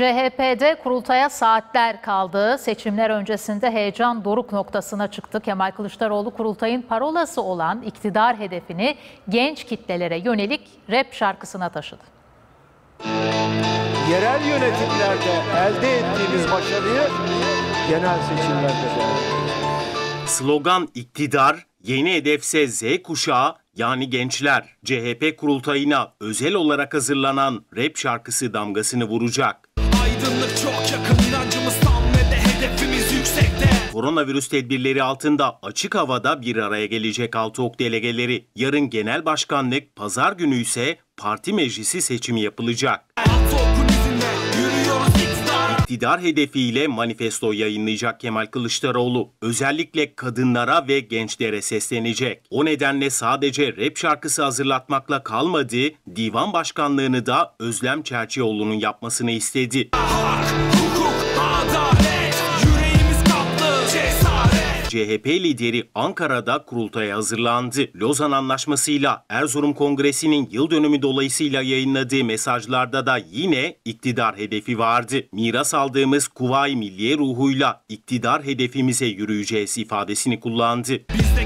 CHP'de kurultaya saatler kaldı. Seçimler öncesinde heyecan doruk noktasına çıktı. Kemal Kılıçdaroğlu kurultayın parolası olan iktidar hedefini genç kitlelere yönelik rap şarkısına taşıdı. yerel yönetimlerde elde ettiğimiz başarıyı genel seçimlerde de Slogan iktidar, yeni hedefse Z kuşağı yani gençler. CHP kurultayına özel olarak hazırlanan rap şarkısı damgasını vuracak. Çok yakın inancımız tam ve de hedefimiz yüksekte Koronavirüs tedbirleri altında açık havada bir araya gelecek Altıok delegeleri. Yarın genel başkanlık, pazar günü ise parti meclisi seçimi yapılacak. İktidar hedefiyle manifesto yayınlayacak Kemal Kılıçdaroğlu. Özellikle kadınlara ve gençlere seslenecek. O nedenle sadece rap şarkısı hazırlatmakla kalmadı, divan başkanlığını da Özlem Çerçioğlu'nun yapmasını istedi. Hak, CHP lideri Ankara'da kurultaya hazırlandı. Lozan Anlaşması'yla Erzurum Kongresi'nin yıl dönümü dolayısıyla yayınladığı mesajlarda da yine iktidar hedefi vardı. Miras aldığımız Kuvayi Milliye ruhuyla iktidar hedefimize yürüyeceğiz ifadesini kullandı. Biz